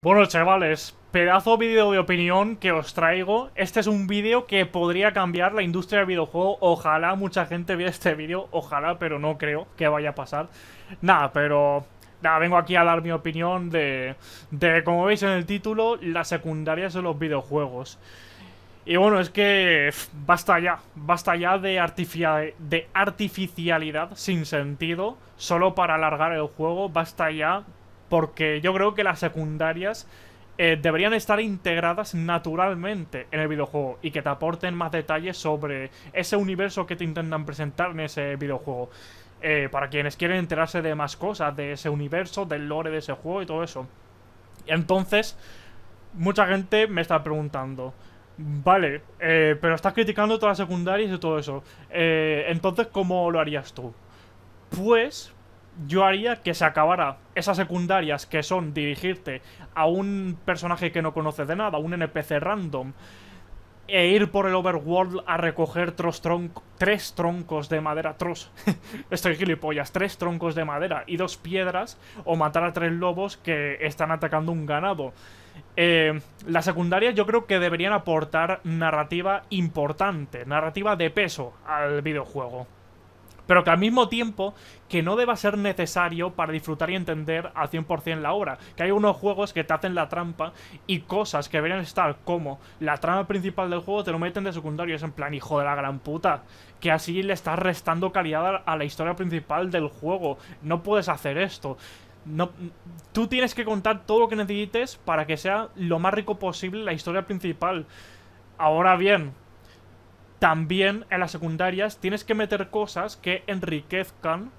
Bueno chavales, pedazo vídeo de opinión que os traigo. Este es un vídeo que podría cambiar la industria del videojuego. Ojalá mucha gente vea este vídeo, ojalá, pero no creo que vaya a pasar. Nada, pero... Nada, vengo aquí a dar mi opinión de, de como veis en el título, las secundarias de los videojuegos. Y bueno, es que basta ya, basta ya de, de artificialidad sin sentido, solo para alargar el juego, basta ya porque yo creo que las secundarias eh, deberían estar integradas naturalmente en el videojuego y que te aporten más detalles sobre ese universo que te intentan presentar en ese videojuego. Eh, para quienes quieren enterarse de más cosas, de ese universo, del lore de ese juego y todo eso. Entonces, mucha gente me está preguntando, vale, eh, pero estás criticando todas las secundarias y todo eso. entonces, ¿cómo lo harías tú? Pues yo haría que se acabara esas secundarias que son dirigirte a un personaje que no conoces de nada, un NPC random, e ir por el overworld a recoger tres troncos de madera, tros, estoy gilipollas, tres troncos de madera y dos piedras, o matar a tres lobos que están atacando un ganado. Eh, las secundarias yo creo que deberían aportar narrativa importante, narrativa de peso al videojuego pero que al mismo tiempo que no deba ser necesario para disfrutar y entender al 100% la obra. Que hay unos juegos que te hacen la trampa y cosas que deberían estar como la trama principal del juego te lo meten de secundario. Es en plan, hijo de la gran puta. Que así le estás restando calidad a la historia principal del juego. No puedes hacer esto. No, tú tienes que contar todo lo que necesites para que sea lo más rico posible la historia principal. Ahora bien, también en las secundarias tienes que meter cosas que enriquezcan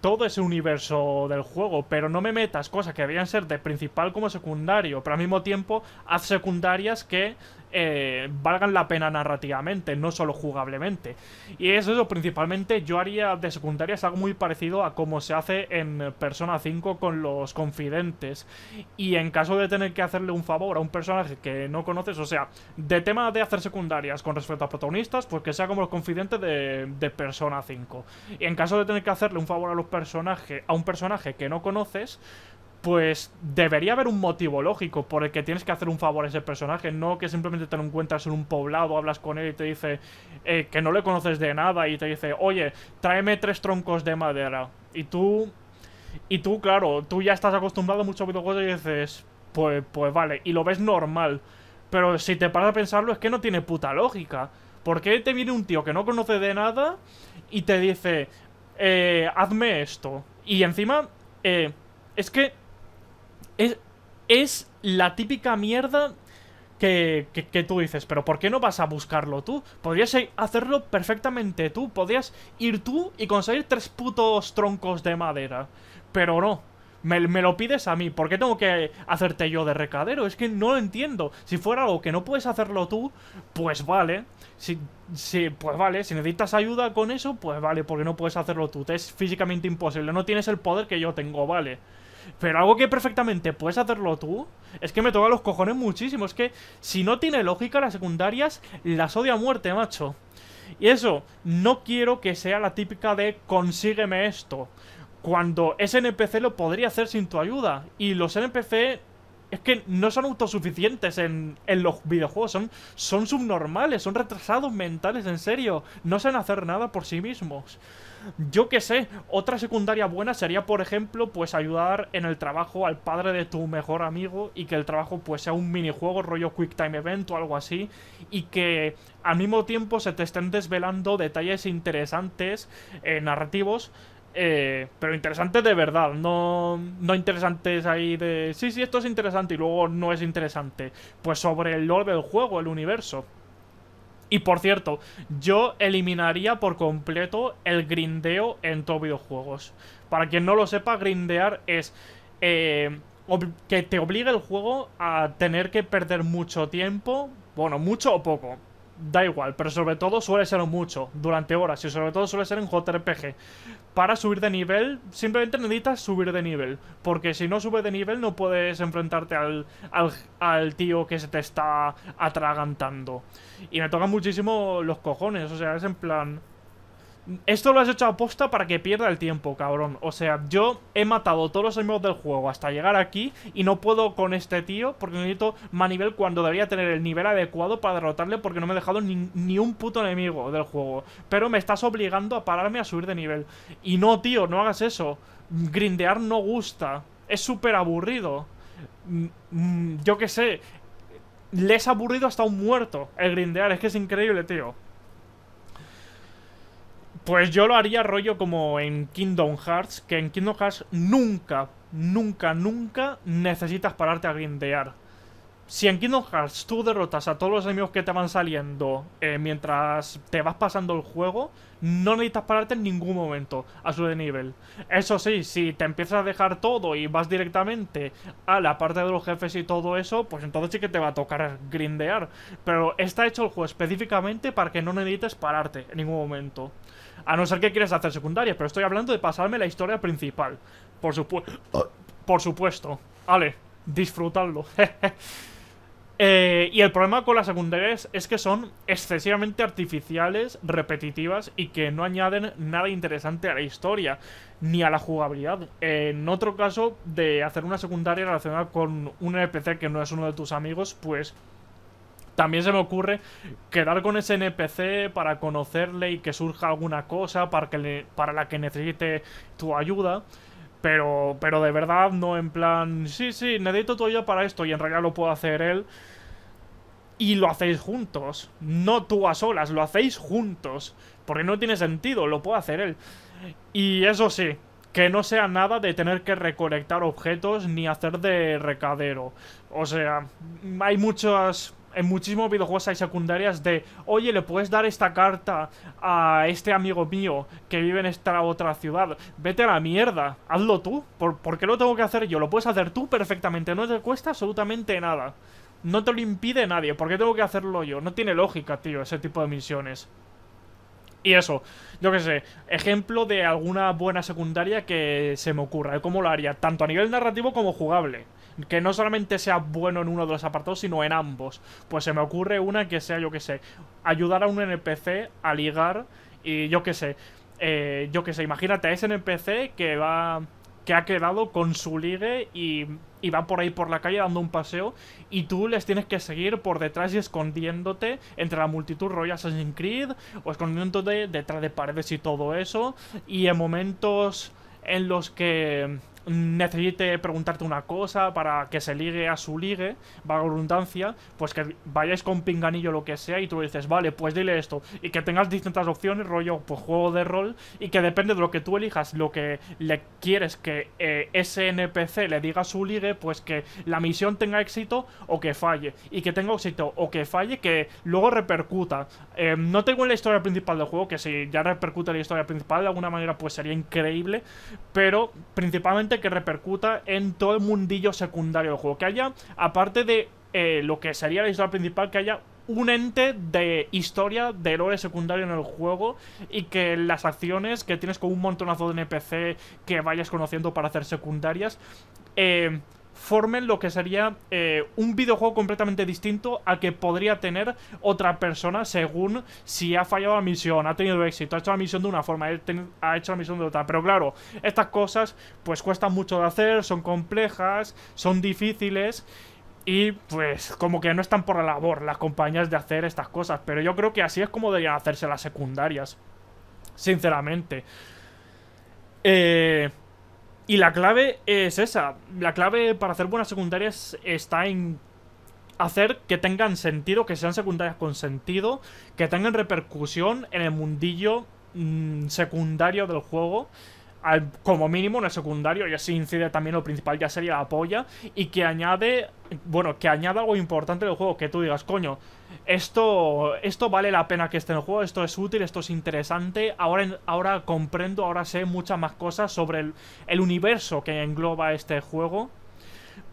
todo ese universo del juego, pero no me metas cosas que deberían ser de principal como secundario, pero al mismo tiempo haz secundarias que eh, valgan la pena narrativamente, no solo jugablemente. Y eso, eso, principalmente yo haría de secundarias algo muy parecido a como se hace en Persona 5 con los confidentes. Y en caso de tener que hacerle un favor a un personaje que no conoces, o sea, de tema de hacer secundarias con respecto a protagonistas, pues que sea como los confidentes de, de Persona 5. Y en caso de tener que hacerle un favor a los personajes, a un personaje que no conoces, pues debería haber un motivo lógico por el que tienes que hacer un favor a ese personaje, no que simplemente te lo encuentras en un poblado, hablas con él y te dice eh, que no le conoces de nada y te dice, oye, tráeme tres troncos de madera. Y tú, y tú, claro, tú ya estás acostumbrado a muchos videojuegos y dices, pues, pues vale, y lo ves normal. Pero si te paras a pensarlo, es que no tiene puta lógica. ¿Por qué te viene un tío que no conoce de nada y te dice, eh, hazme esto? Y encima, eh, es que es, la típica mierda que, que, tú dices, pero ¿por qué no vas a buscarlo tú? Podrías hacerlo perfectamente tú, podrías ir tú y conseguir tres putos troncos de madera, pero no. Me, lo pides a mí, ¿por qué tengo que hacerte yo de recadero? Es que no lo entiendo. Si fuera algo que no puedes hacerlo tú, pues vale. Si, si, pues vale, si necesitas ayuda con eso, pues vale, porque no puedes hacerlo tú. Te es físicamente imposible, no tienes el poder que yo tengo, vale. Pero algo que perfectamente puedes hacerlo tú, es que me toca los cojones muchísimo. Es que si no tiene lógica las secundarias, las odio a muerte, macho. Y eso, no quiero que sea la típica de consígueme esto. Cuando ese NPC lo podría hacer sin tu ayuda. Y los NPC es que no son autosuficientes en, en los videojuegos, son, son subnormales, son retrasados mentales, en serio. No saben hacer nada por sí mismos. Yo qué sé, otra secundaria buena sería, por ejemplo, pues ayudar en el trabajo al padre de tu mejor amigo y que el trabajo pues sea un minijuego rollo Quick Time Event o algo así y que al mismo tiempo se te estén desvelando detalles interesantes, eh, narrativos, eh, pero interesantes de verdad, no, no interesantes ahí de... Sí, sí, esto es interesante y luego no es interesante. Pues sobre el lore del juego, el universo. Y por cierto, yo eliminaría por completo el grindeo en todos videojuegos. Para quien no lo sepa, grindear es eh, que te obligue el juego a tener que perder mucho tiempo, bueno, mucho o poco, da igual, pero sobre todo suele ser mucho, durante horas, y sobre todo suele ser en JRPG. Para subir de nivel, simplemente necesitas subir de nivel, porque si no subes de nivel no puedes enfrentarte al, al, tío que se te está atragantando. Y me tocan muchísimo los cojones, o sea, es en plan... Esto lo has hecho a posta para que pierda el tiempo, cabrón. O sea, yo he matado todos los enemigos del juego hasta llegar aquí y no puedo con este tío porque necesito más nivel cuando debería tener el nivel adecuado para derrotarle porque no me he dejado ni, un puto enemigo del juego. Pero me estás obligando a pararme a subir de nivel. Y no, tío, no hagas eso. Grindear no gusta. Es súper aburrido. Mm, mm, yo qué sé. Le es aburrido hasta un muerto el grindear. Es que es increíble, tío. Pues yo lo haría rollo como en Kingdom Hearts, que en Kingdom Hearts nunca, nunca, nunca necesitas pararte a grindear. Si en Kingdom Hearts tú derrotas a todos los enemigos que te van saliendo eh, mientras te vas pasando el juego, no necesitas pararte en ningún momento a su nivel. Eso sí, si te empiezas a dejar todo y vas directamente a la parte de los jefes y todo eso, pues entonces sí que te va a tocar grindear. Pero está hecho el juego específicamente para que no necesites pararte en ningún momento. A no ser que quieras hacer secundaria, pero estoy hablando de pasarme la historia principal. Por supuesto. Por supuesto. Vale, disfrutadlo. Eh, y el problema con las secundarias es que son excesivamente artificiales, repetitivas y que no añaden nada interesante a la historia ni a la jugabilidad. en otro caso, de hacer una secundaria relacionada con un NPC que no es uno de tus amigos, pues también se me ocurre quedar con ese NPC para conocerle y que surja alguna cosa para, que para la que necesite tu ayuda. Pero, pero de verdad no en plan, sí, sí, necesito tu ayuda para esto y en realidad lo puedo hacer él. Y lo hacéis juntos, no tú a solas, lo hacéis juntos. Porque no tiene sentido, lo puede hacer él. Y eso sí, que no sea nada de tener que recolectar objetos ni hacer de recadero. O sea, hay muchas en muchísimos videojuegos hay secundarias de, oye, le puedes dar esta carta a este amigo mío que vive en esta otra ciudad. Vete a la mierda, hazlo tú. ¿Por, qué lo tengo que hacer yo? Lo puedes hacer tú perfectamente, no te cuesta absolutamente nada. No te lo impide nadie, ¿por qué tengo que hacerlo yo? No tiene lógica, tío, ese tipo de misiones. Y eso, yo qué sé, ejemplo de alguna buena secundaria que se me ocurra, de cómo lo haría, tanto a nivel narrativo como jugable que no solamente sea bueno en uno de los apartados, sino en ambos. Pues se me ocurre una que sea, yo que sé, ayudar a un NPC a ligar y yo que sé, eh, yo que sé, imagínate a ese NPC que va que ha quedado con su ligue y, y, va por ahí por la calle dando un paseo y tú les tienes que seguir por detrás y escondiéndote entre la multitud rollo Assassin's Creed o escondiéndote detrás de paredes y todo eso y en momentos en los que necesite preguntarte una cosa para que se ligue a su ligue, va redundancia, pues que vayáis con pinganillo lo que sea y tú dices, vale, pues dile esto. Y que tengas distintas opciones, rollo, pues juego de rol, y que depende de lo que tú elijas, lo que le quieres que eh, ese NPC le diga a su ligue, pues que la misión tenga éxito o que falle. Y que tenga éxito o que falle, que luego repercuta. Eh, no tengo en la historia principal del juego, que si ya repercute la historia principal de alguna manera, pues sería increíble, pero principalmente que repercuta en todo el mundillo secundario del juego. Que haya, aparte de eh, lo que sería la historia principal, que haya un ente de historia de lore secundario en el juego y que las acciones que tienes con un montonazo de NPC que vayas conociendo para hacer secundarias eh, formen lo que sería eh, un videojuego completamente distinto al que podría tener otra persona según si ha fallado la misión, ha tenido éxito, ha hecho la misión de una forma, ha hecho la misión de otra. Pero claro, estas cosas pues cuestan mucho de hacer, son complejas, son difíciles y pues como que no están por la labor las compañías de hacer estas cosas. Pero yo creo que así es como deberían hacerse las secundarias. Sinceramente. Eh... Y la clave es esa. La clave para hacer buenas secundarias está en hacer que tengan sentido, que sean secundarias con sentido, que tengan repercusión en el mundillo mm, secundario del juego como mínimo en el secundario y así incide también lo principal ya sería la polla y que añade bueno que añada algo importante del juego que tú digas coño esto esto vale la pena que esté en el juego esto es útil esto es interesante ahora ahora comprendo ahora sé muchas más cosas sobre el, el universo que engloba este juego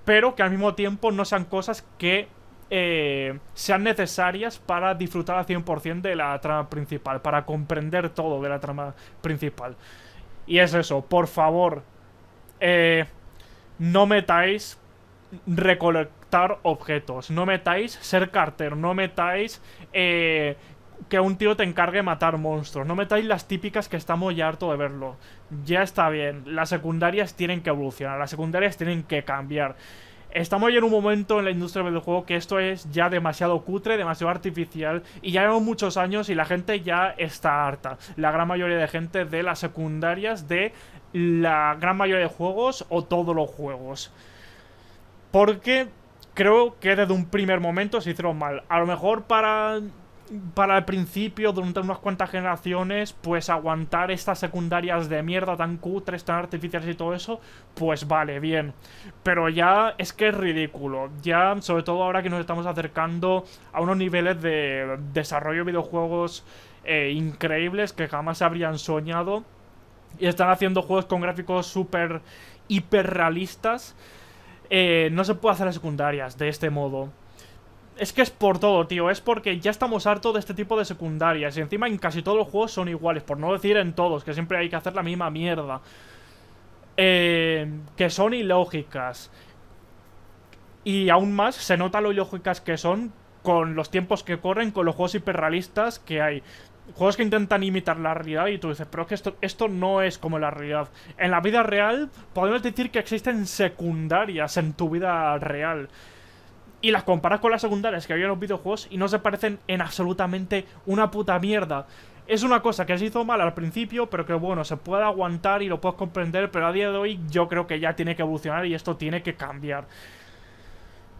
pero que al mismo tiempo no sean cosas que eh, sean necesarias para disfrutar al 100% de la trama principal, para comprender todo de la trama principal. Y es eso, por favor, eh, no metáis recolectar objetos, no metáis ser carter, no metáis eh, que un tío te encargue matar monstruos. No metáis las típicas que estamos ya harto de verlo. Ya está bien. Las secundarias tienen que evolucionar. Las secundarias tienen que cambiar. Estamos ya en un momento en la industria del videojuego que esto es ya demasiado cutre, demasiado artificial y ya llevamos muchos años y la gente ya está harta. La gran mayoría de gente de las secundarias de la gran mayoría de juegos o todos los juegos. Porque creo que desde un primer momento se hicieron mal. A lo mejor para para el principio, durante unas cuantas generaciones, pues aguantar estas secundarias de mierda tan cutres, tan artificiales y todo eso, pues vale, bien. Pero ya es que es ridículo. Ya, sobre todo ahora que nos estamos acercando a unos niveles de desarrollo de videojuegos eh, increíbles que jamás se habrían soñado. Y están haciendo juegos con gráficos súper hiperrealistas. Eh, no se puede hacer las secundarias de este modo. Es que es por todo, tío. Es porque ya estamos hartos de este tipo de secundarias. Y encima en casi todos los juegos son iguales. Por no decir en todos, que siempre hay que hacer la misma mierda. Eh, que son ilógicas. Y aún más se nota lo ilógicas que son con los tiempos que corren, con los juegos hiperrealistas que hay. Juegos que intentan imitar la realidad y tú dices, pero es que esto, esto no es como la realidad. En la vida real podemos decir que existen secundarias en tu vida real y las comparas con las secundarias que había en los videojuegos y no se parecen en absolutamente una puta mierda. Es una cosa que se hizo mal al principio, pero que bueno, se puede aguantar y lo puedes comprender, pero a día de hoy yo creo que ya tiene que evolucionar y esto tiene que cambiar.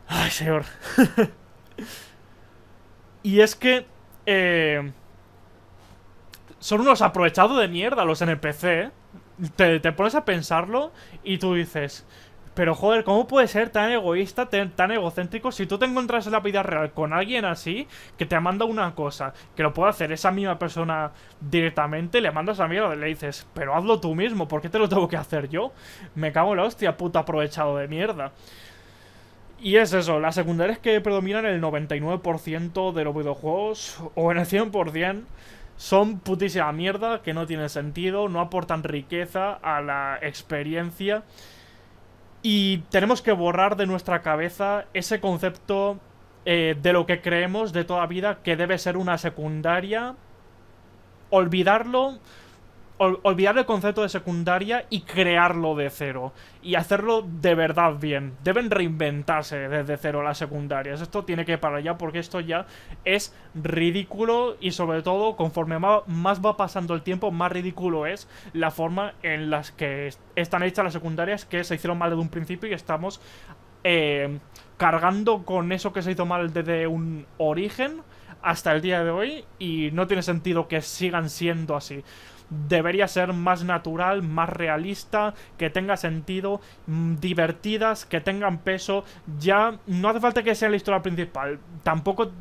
Ay, señor. y es que... Eh, son unos aprovechados de mierda los NPC. ¿eh? Te, te pones a pensarlo y tú dices... Pero joder, ¿cómo puede ser tan egoísta, tan, egocéntrico? Si tú te encuentras en la vida real con alguien así, que te manda una cosa, que lo puede hacer esa misma persona directamente, le mandas a mierda y le dices, pero hazlo tú mismo, ¿por qué te lo tengo que hacer yo? Me cago en la hostia, puta aprovechado de mierda. Y es eso, las secundarias que predominan el 99% de los videojuegos, o en el 100%, son putísima mierda, que no tienen sentido, no aportan riqueza a la experiencia. Y tenemos que borrar de nuestra cabeza ese concepto eh, de lo que creemos de toda vida que debe ser una secundaria. Olvidarlo olvidar el concepto de secundaria y crearlo de cero. Y hacerlo de verdad bien. Deben reinventarse desde cero las secundarias. Esto tiene que parar ya porque esto ya es ridículo y sobre todo conforme más va pasando el tiempo más ridículo es la forma en las que están hechas las secundarias que se hicieron mal desde un principio y estamos eh, cargando con eso que se hizo mal desde un origen hasta el día de hoy y no tiene sentido que sigan siendo así debería ser más natural, más realista, que tenga sentido, mm, divertidas, que tengan peso. Ya no hace falta que sea la historia principal. Tampoco,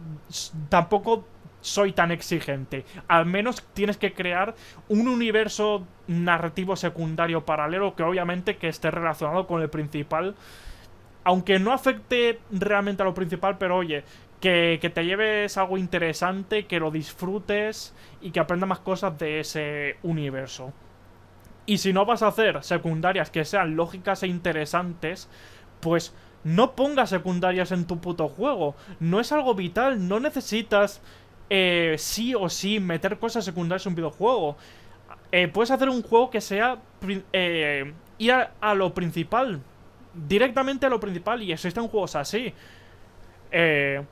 tampoco soy tan exigente. Al menos tienes que crear un universo narrativo secundario paralelo que obviamente que esté relacionado con el principal. Aunque no afecte realmente a lo principal, pero oye, que, te lleves algo interesante, que lo disfrutes y que aprendas más cosas de ese universo. Y si no vas a hacer secundarias que sean lógicas e interesantes, pues no pongas secundarias en tu puto juego. No es algo vital, no necesitas eh, sí o sí meter cosas secundarias en un videojuego. Eh, puedes hacer un juego que sea eh, ir a, lo principal. Directamente a lo principal. Y existen juegos así. Eh,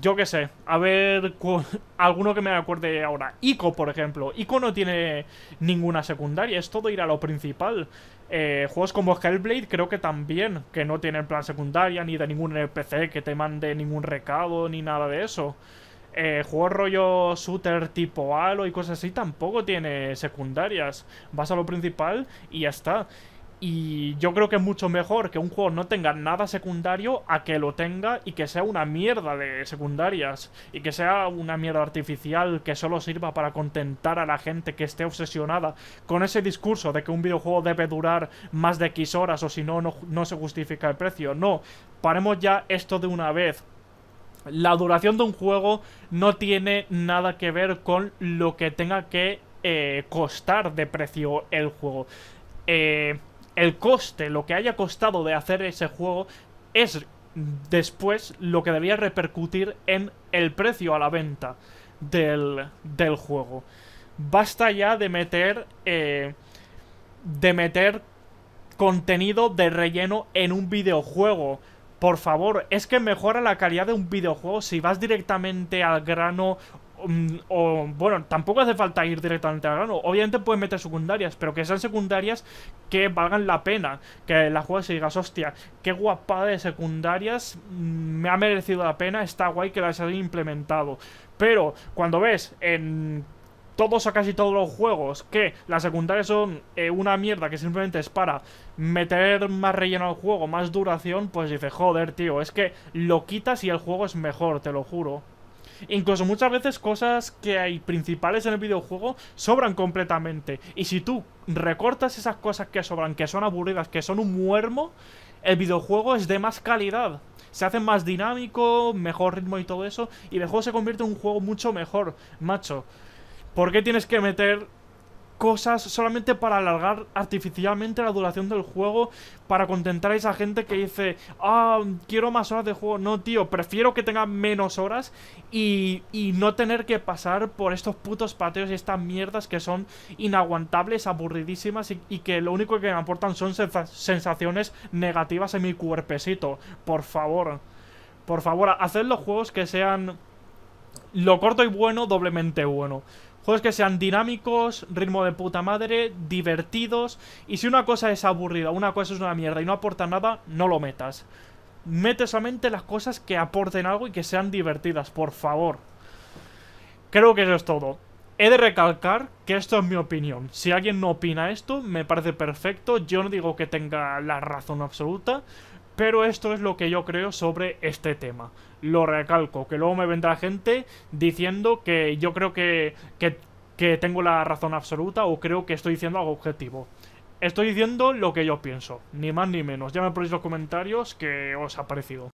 yo qué sé, a ver alguno que me acuerde ahora. Ico, por ejemplo. Ico no tiene ninguna secundaria, es todo ir a lo principal. Eh, juegos como Hellblade creo que también, que no tienen plan secundaria, ni de ningún NPC que te mande ningún recado, ni nada de eso. Eh, juegos rollo shooter tipo Halo y cosas así tampoco tiene secundarias. Vas a lo principal y ya está. Y yo creo que es mucho mejor que un juego no tenga nada secundario a que lo tenga y que sea una mierda de secundarias. Y que sea una mierda artificial que solo sirva para contentar a la gente que esté obsesionada con ese discurso de que un videojuego debe durar más de X horas o si no, no, se justifica el precio. No, paremos ya esto de una vez. La duración de un juego no tiene nada que ver con lo que tenga que eh, costar de precio el juego. Eh, el coste, lo que haya costado de hacer ese juego, es después lo que debería repercutir en el precio a la venta. del, del juego. Basta ya de meter... Eh, de meter contenido de relleno en un videojuego. Por favor, es que mejora la calidad de un videojuego si vas directamente al grano o bueno, tampoco hace falta ir directamente al grano. Obviamente puedes meter secundarias, pero que sean secundarias que valgan la pena. Que la juegues y digas, hostia, qué guapada de secundarias, mm, me ha merecido la pena, está guay que las hayan implementado. Pero cuando ves en todos o casi todos los juegos que las secundarias son eh, una mierda que simplemente es para meter más relleno al juego, más duración, pues dices, joder, tío, es que lo quitas y el juego es mejor, te lo juro. Incluso muchas veces cosas que hay principales en el videojuego sobran completamente. Y si tú recortas esas cosas que sobran, que son aburridas, que son un muermo, el videojuego es de más calidad. Se hace más dinámico, mejor ritmo y todo eso, y el juego se convierte en un juego mucho mejor, macho. ¿Por qué tienes que meter cosas solamente para alargar artificialmente la duración del juego para contentar a esa gente que dice, ah, quiero más horas de juego. No, tío, prefiero que tenga menos horas y, y no tener que pasar por estos putos pateos y estas mierdas que son inaguantables, aburridísimas y, y que lo único que me aportan son sensaciones negativas en mi cuerpecito. Por favor, por favor, haced los juegos que sean lo corto y bueno, doblemente bueno. Juegos que sean dinámicos, ritmo de puta madre, divertidos. Y si una cosa es aburrida, una cosa es una mierda y no aporta nada, no lo metas. Mete solamente las cosas que aporten algo y que sean divertidas, por favor. Creo que eso es todo. He de recalcar que esto es mi opinión. Si alguien no opina esto, me parece perfecto. Yo no digo que tenga la razón absoluta, pero esto es lo que yo creo sobre este tema lo recalco, que luego me vendrá gente diciendo que yo creo que, que, tengo la razón absoluta o creo que estoy diciendo algo objetivo. Estoy diciendo lo que yo pienso, ni más ni menos. Ya me ponéis los comentarios que os ha parecido.